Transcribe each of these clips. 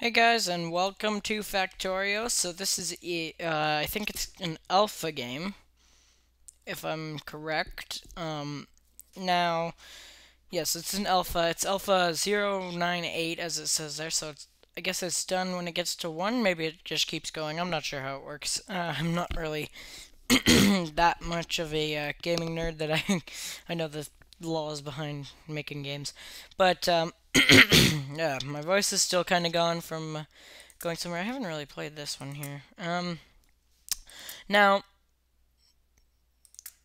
Hey guys, and welcome to Factorio. So this is, uh, I think it's an alpha game, if I'm correct. Um, now, yes, it's an alpha. It's alpha 098 as it says there, so I guess it's done when it gets to 1. Maybe it just keeps going. I'm not sure how it works. Uh, I'm not really that much of a uh, gaming nerd that I, I know the laws behind making games. But, um, yeah, my voice is still kind of gone from uh, going somewhere. I haven't really played this one here. Um, now,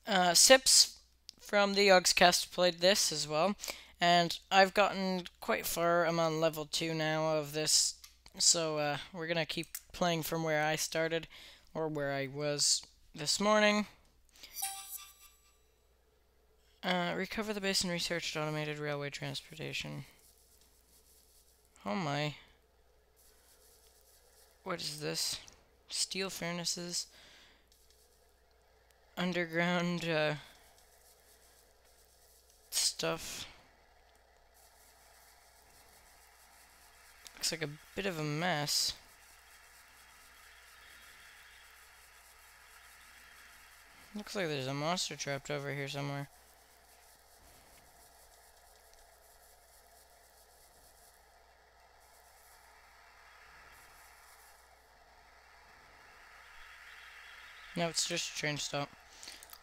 uh, Sips from the Yogscast played this as well, and I've gotten quite far. I'm on level 2 now of this, so uh, we're going to keep playing from where I started, or where I was this morning. Uh, recover the base and research automated railway transportation. Oh my. What is this? Steel furnaces. Underground, uh, stuff. Looks like a bit of a mess. Looks like there's a monster trapped over here somewhere. No, it's just a train stop.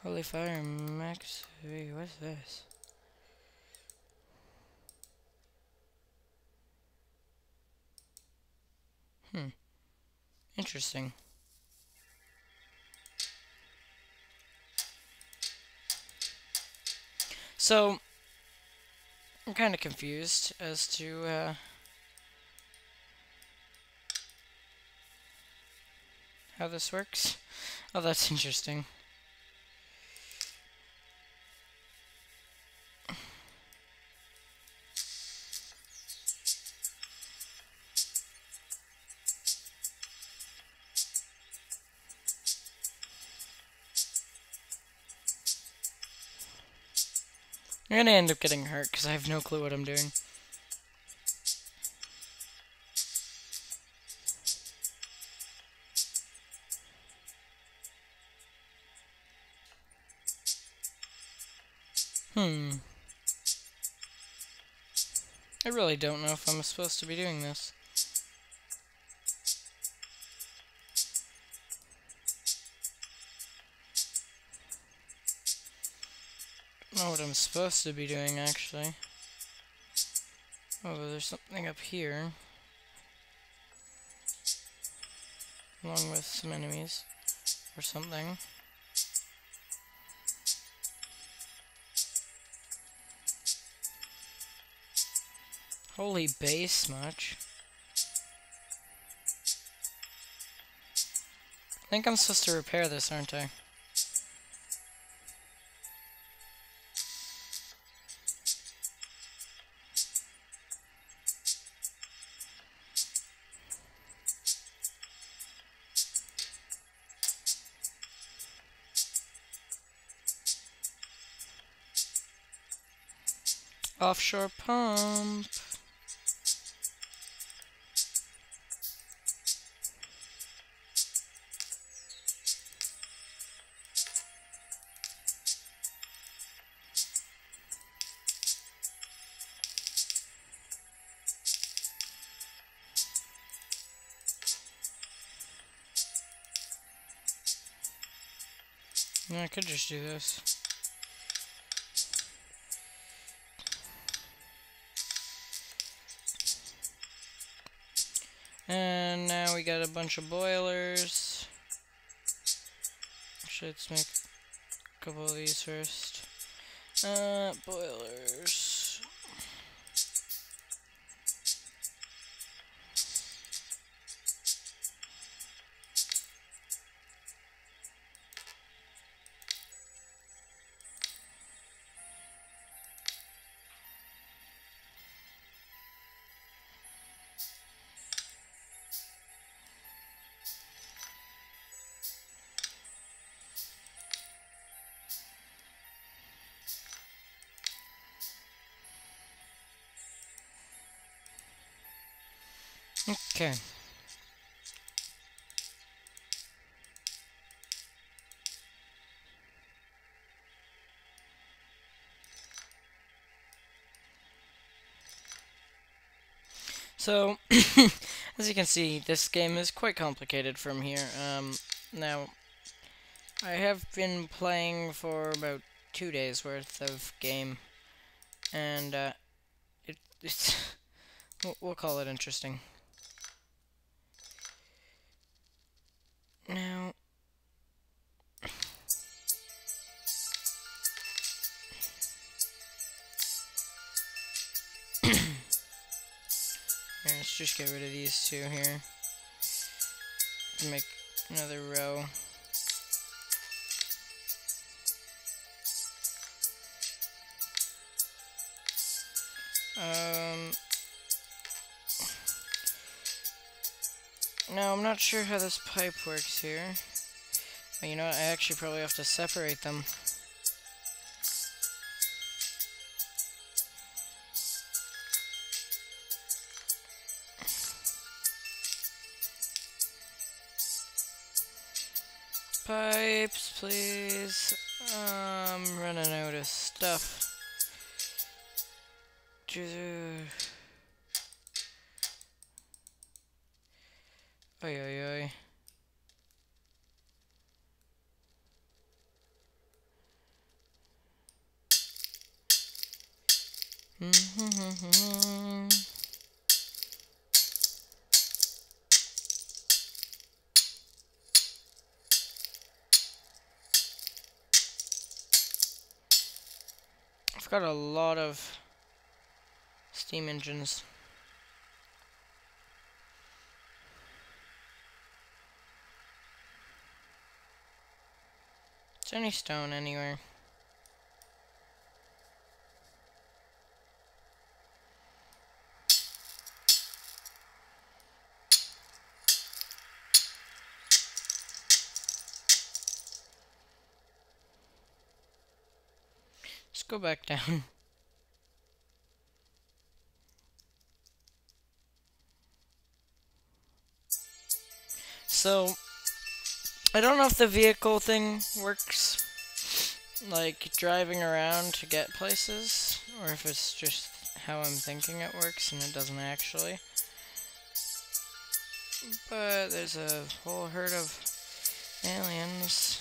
Holy fire, Max. Wait, what's this? Hmm. Interesting. So, I'm kind of confused as to, uh, how this works. Oh, that's interesting. I'm gonna end up getting hurt because I have no clue what I'm doing. Hmm. I really don't know if I'm supposed to be doing this. Know what I'm supposed to be doing, actually. Oh, there's something up here. Along with some enemies. Or something. Holy base much. I think I'm supposed to repair this, aren't I? Offshore pump. Could just do this. And now we got a bunch of boilers. Let's make a couple of these first. Uh, boilers. Okay. So, as you can see, this game is quite complicated from here. Um, now, I have been playing for about two days worth of game, and uh, it, it's we'll call it interesting. Now, let's just get rid of these two here. Make another row. Um, now, I'm not sure how this pipe works here. But you know what, I actually probably have to separate them. Pipes, please. I'm running out of stuff. Oi, oi, oi. I've got a lot of steam engines. There any stone anywhere? Let's go back down. So, I don't know if the vehicle thing works, like driving around to get places, or if it's just how I'm thinking it works and it doesn't actually. But there's a whole herd of aliens.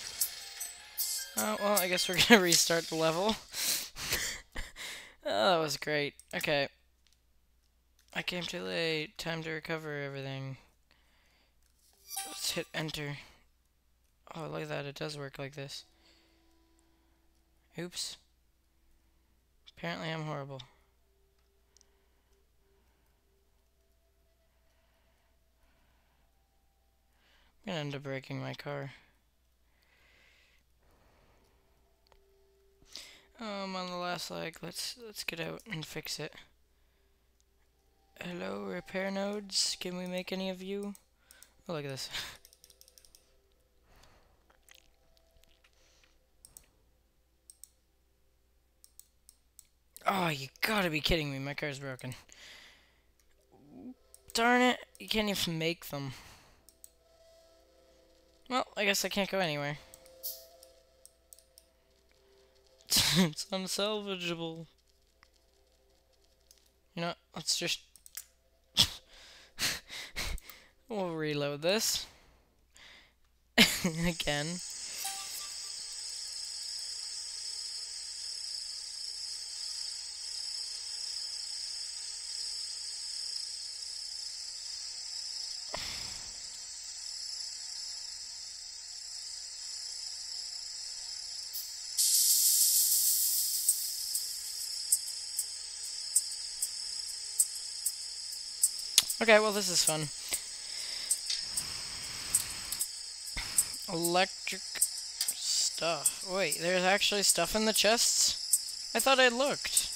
Oh, well, I guess we're gonna restart the level. oh, that was great. Okay. I came too late. Time to recover everything. Let's hit enter. Oh, look at that. It does work like this. Oops. Apparently I'm horrible. I'm gonna end up breaking my car. Um, on the last leg, let's let's get out and fix it. Hello, repair nodes. Can we make any of you? Oh, look at this. oh, you gotta be kidding me. My car's broken. Darn it. You can't even make them. Well, I guess I can't go anywhere. it's unsalvageable. You know, let's just We'll reload this. Again. Okay, well this is fun. Electric stuff. Wait, there's actually stuff in the chests? I thought I looked.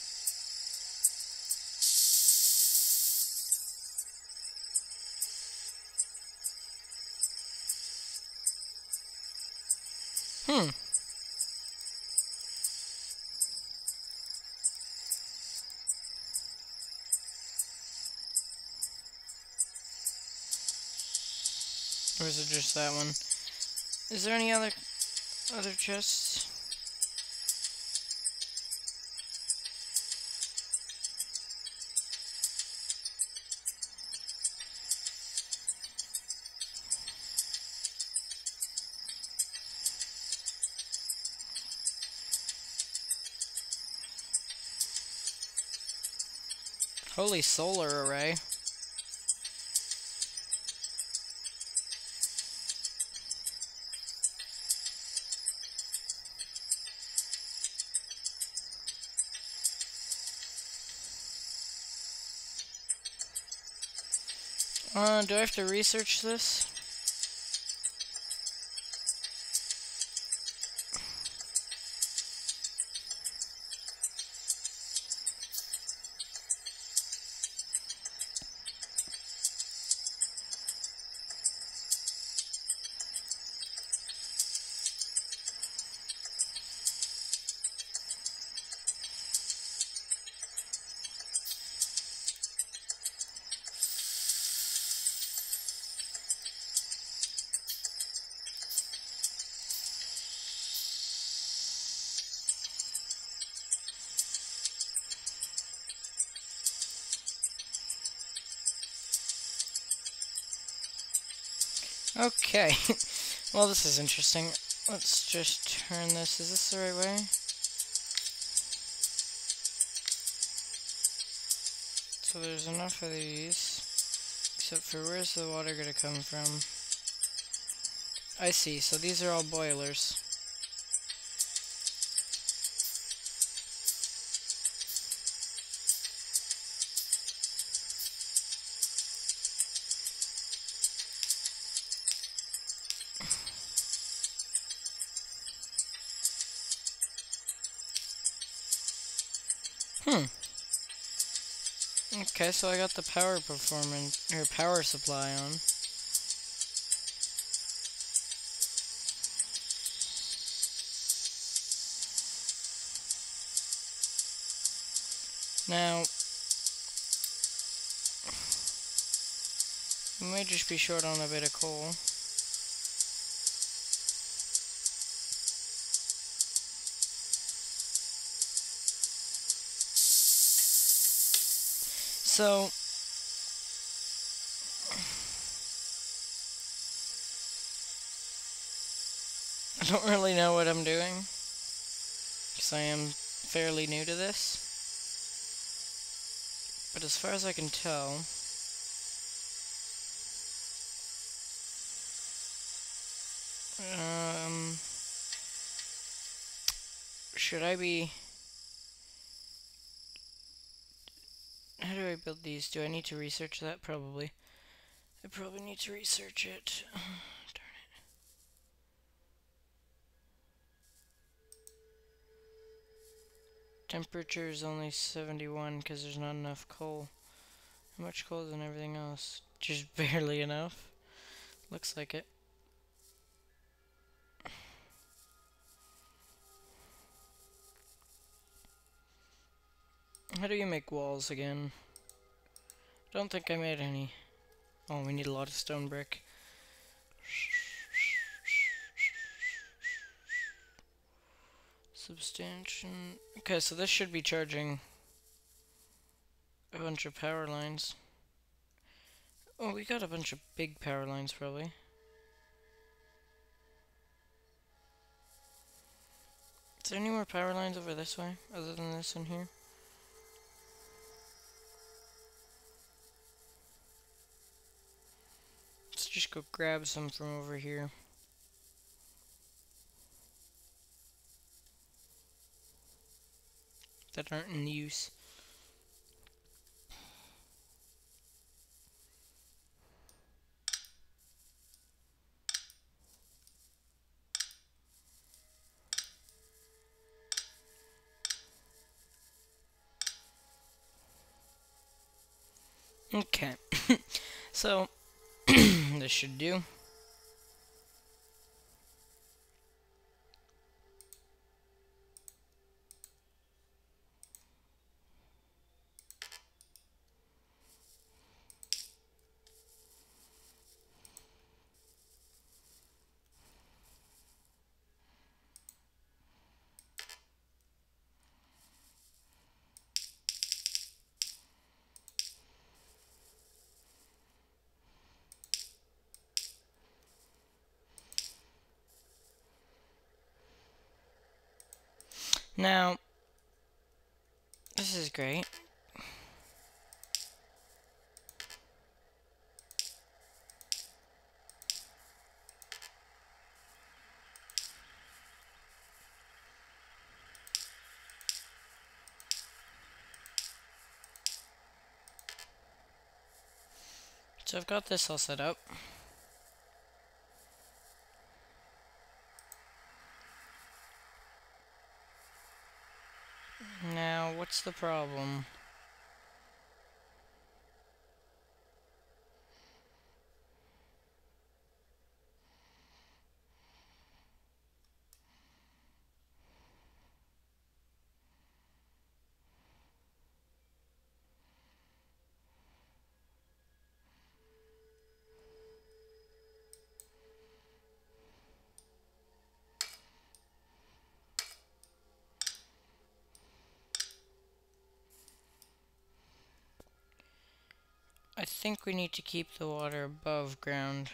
Just that one? Is there any other other chests? Holy solar array. Uh, do I have to research this? Okay. well, this is interesting. Let's just turn this. Is this the right way? So there's enough of these. Except for where's the water going to come from? I see. So these are all boilers. Okay, so I got the power performance, or power supply on. Now, we may just be short on a bit of coal. So, I don't really know what I'm doing, because I am fairly new to this. But as far as I can tell, um, should I be How do I build these? Do I need to research that? Probably. I probably need to research it. Darn it. Temperature is only 71 because there's not enough coal. How much coal than everything else? Just barely enough. Looks like it. How do you make walls again? I don't think I made any. Oh, we need a lot of stone brick. Substation. Okay, so this should be charging a bunch of power lines. Oh, we got a bunch of big power lines, probably. Is there any more power lines over this way, other than this one here? Just go grab some from over here. That aren't in use. Okay. so this should do. Now, this is great. So I've got this all set up. Now, what's the problem? Think we need to keep the water above ground.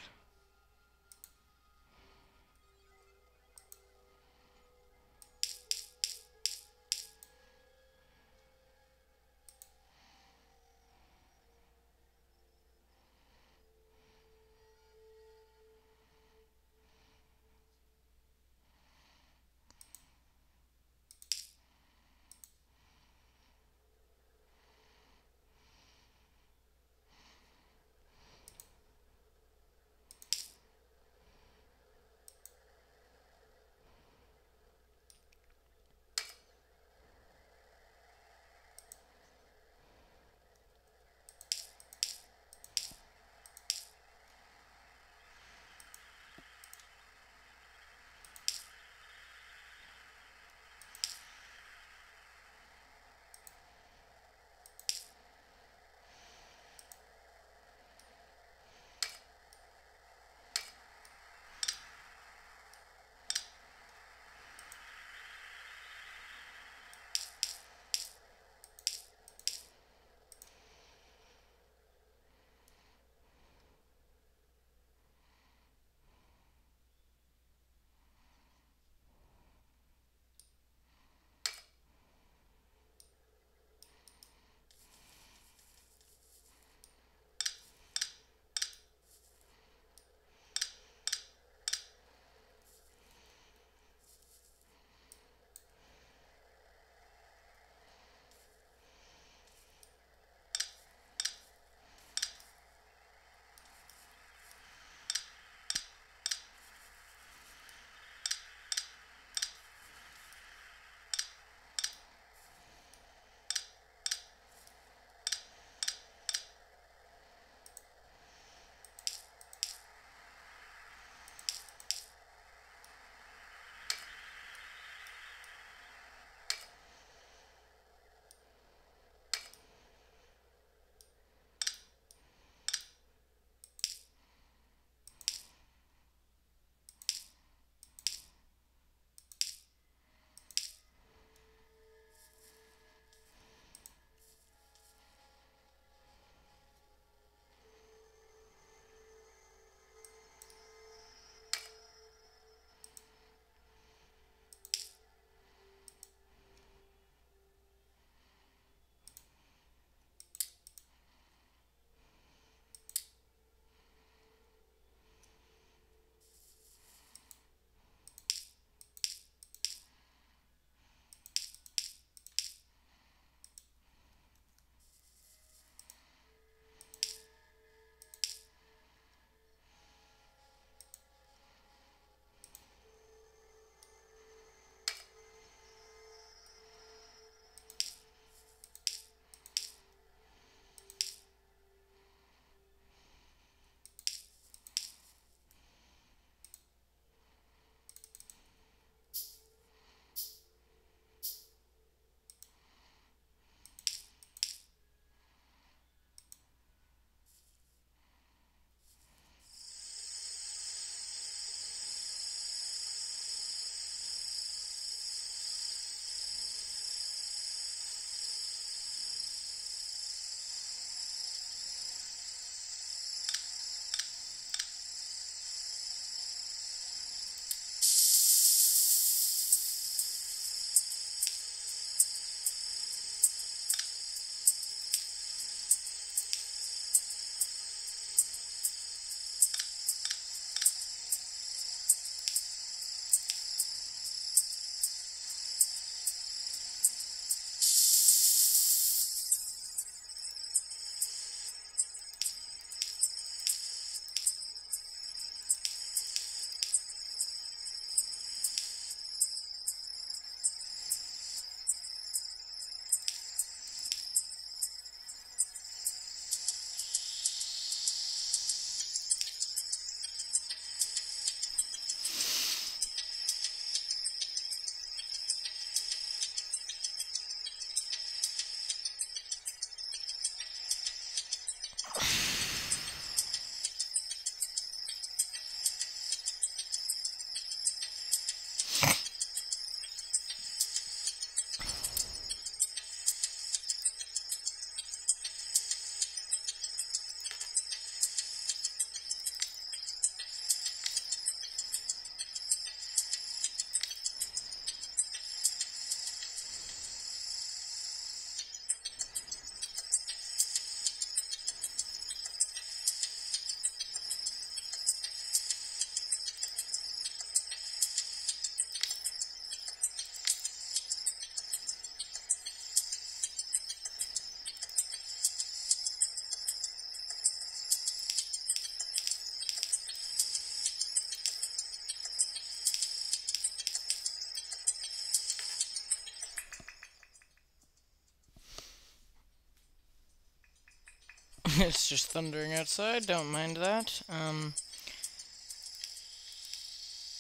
it's just thundering outside, don't mind that. Um,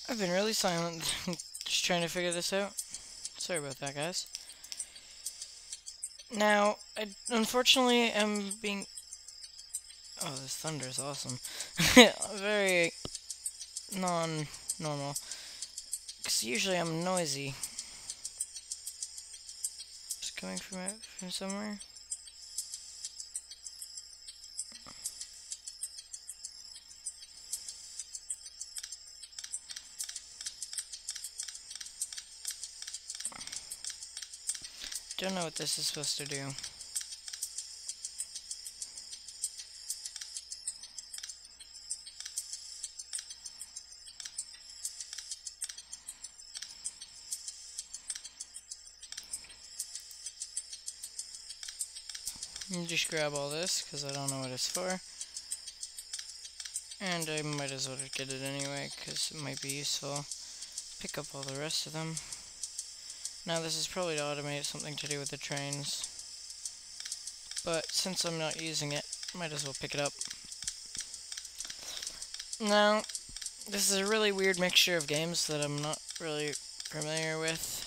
I've been really silent, just trying to figure this out. Sorry about that, guys. Now, I unfortunately am being... Oh, this thunder is awesome. Very non-normal. Because usually I'm noisy. Just coming from, from somewhere. I don't know what this is supposed to do. just grab all this because I don't know what it's for. And I might as well get it anyway because it might be useful. Pick up all the rest of them. Now this is probably to automate something to do with the trains. But since I'm not using it, might as well pick it up. Now, this is a really weird mixture of games that I'm not really familiar with.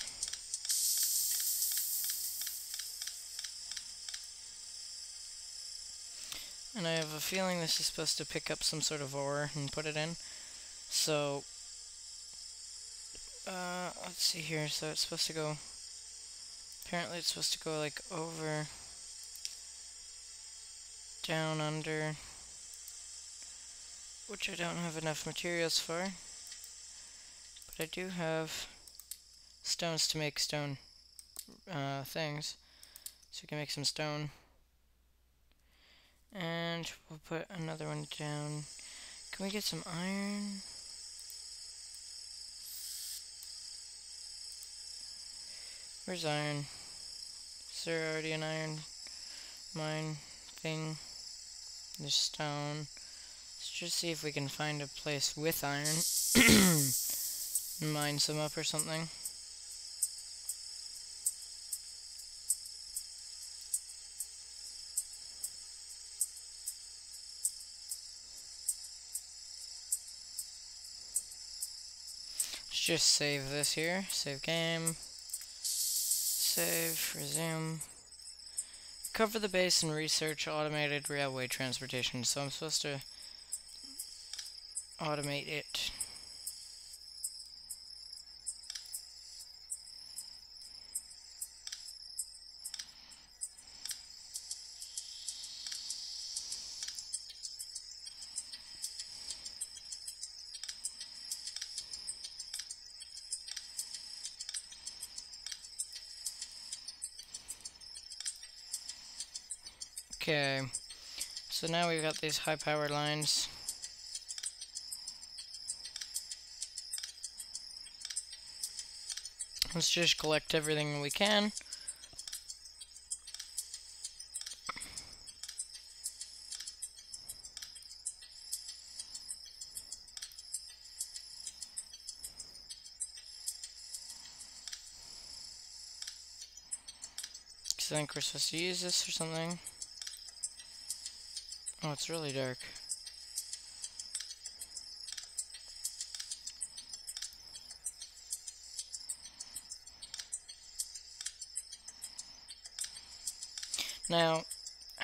And I have a feeling this is supposed to pick up some sort of ore and put it in. So, let's see here. So it's supposed to go, apparently it's supposed to go like over, down, under, which I don't have enough materials for. But I do have stones to make stone uh, things. So we can make some stone. And we'll put another one down. Can we get some iron? Where's iron? Is there already an iron mine thing? There's stone. Let's just see if we can find a place with iron. Mine some up or something. Let's just save this here. Save game. Save, resume. Cover the base and research automated railway transportation. So I'm supposed to automate it. Okay, so now we've got these high power lines. Let's just collect everything we can. I think we're supposed to use this or something. Oh, it's really dark. Now,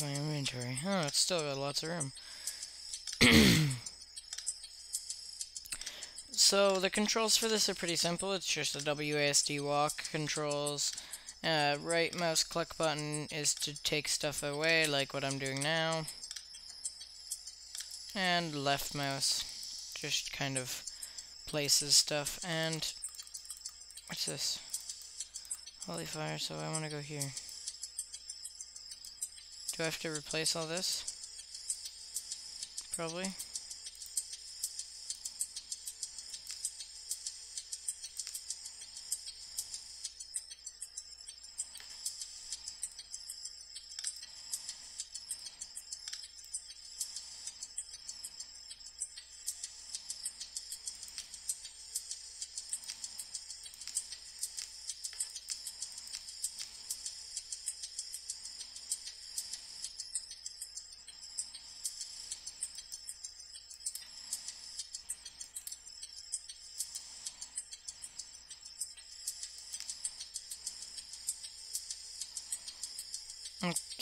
my inventory. Oh, it's still got lots of room. so, the controls for this are pretty simple. It's just a WASD walk controls. Uh, right mouse click button is to take stuff away, like what I'm doing now. And left mouse just kind of places stuff. And what's this? Holy fire, so I want to go here. Do I have to replace all this? Probably.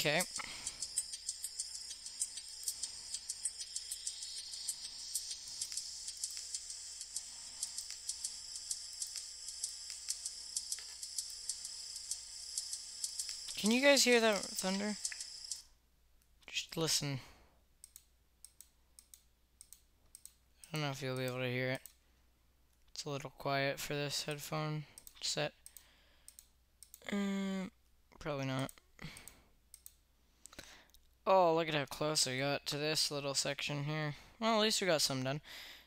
Okay. Can you guys hear that thunder? Just listen. I don't know if you'll be able to hear it. It's a little quiet for this headphone set. Um, probably not. Oh, look at how close we got to this little section here. Well, at least we got some done.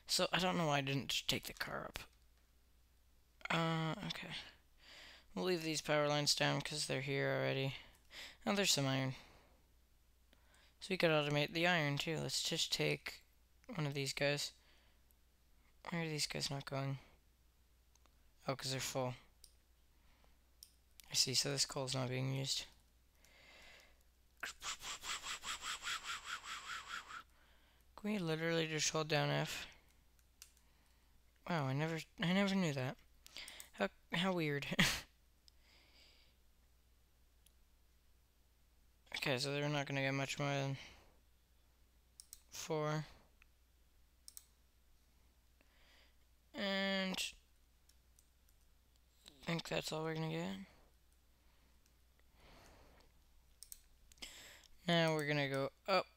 So, I don't know why I didn't just take the car up. Uh, okay. We'll leave these power lines down because they're here already. Oh, there's some iron. So we could automate the iron too. Let's just take one of these guys. Where are these guys not going? Oh, because they're full. I see, so this coal is not being used. Can we literally just hold down F? Wow, I never I never knew that. How how weird. okay, so they're not gonna get much more than four. And I think that's all we're gonna get. Now we're gonna go up,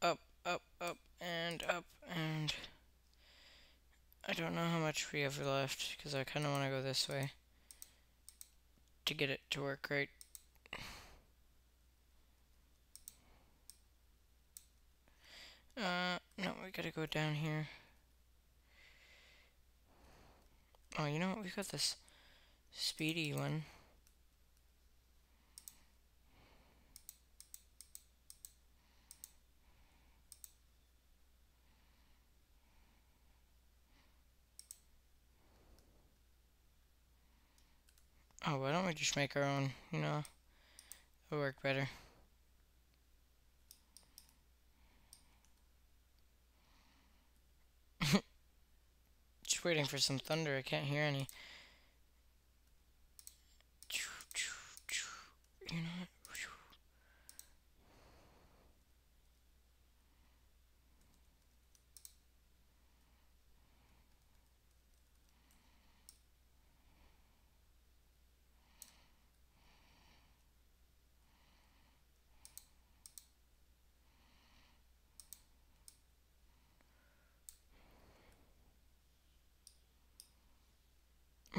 up, up, up, and up, and I don't know how much we have left, because I kind of want to go this way to get it to work right. Uh, no, we gotta go down here. Oh, you know what? We've got this speedy one. Oh, why don't we just make our own, you know? It'll work better. just waiting for some thunder. I can't hear any. You know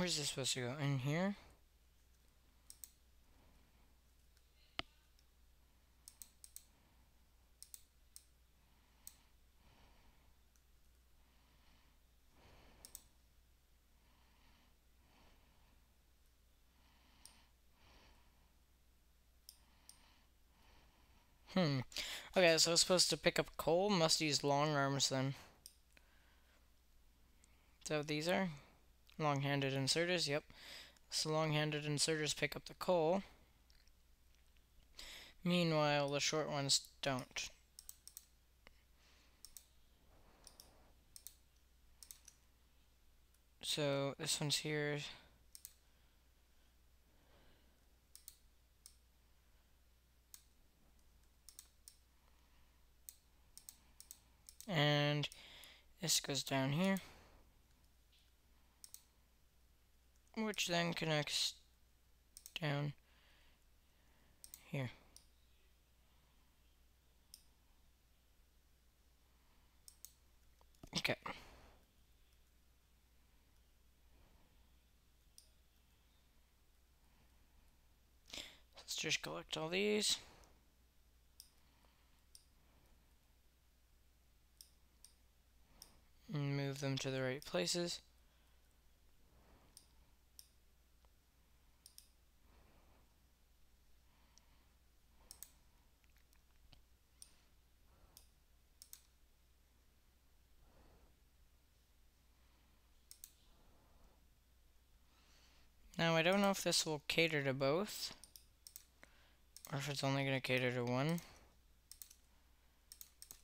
Where's this supposed to go? In here? Hmm. Okay, so I supposed to pick up coal. Must use long arms then. So these are? Long-handed inserters, yep. So long-handed inserters pick up the coal. Meanwhile, the short ones don't. So this one's here. And this goes down here. Which then connects down here. Okay. Let's just collect all these. And move them to the right places. Now, I don't know if this will cater to both, or if it's only going to cater to one.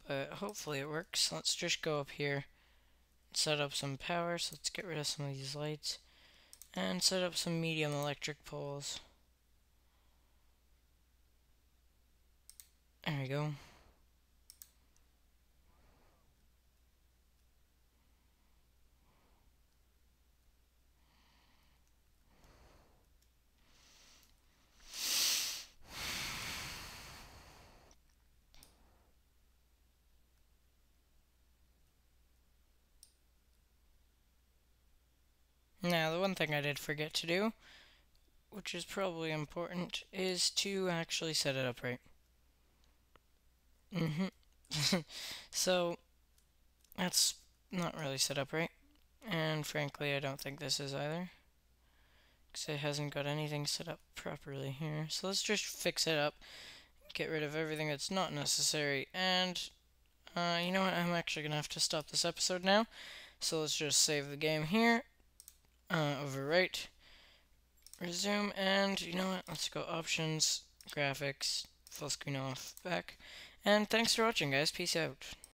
But hopefully it works. Let's just go up here, set up some power, so let's get rid of some of these lights, and set up some medium electric poles. There we go. Now, the one thing I did forget to do, which is probably important, is to actually set it up right. Mm-hmm. so, that's not really set up right. And frankly, I don't think this is either. Because it hasn't got anything set up properly here. So let's just fix it up. Get rid of everything that's not necessary. And, uh, you know what? I'm actually going to have to stop this episode now. So let's just save the game here uh, overwrite, resume, and you know what, let's go options, graphics, full screen off, back, and thanks for watching guys, peace out.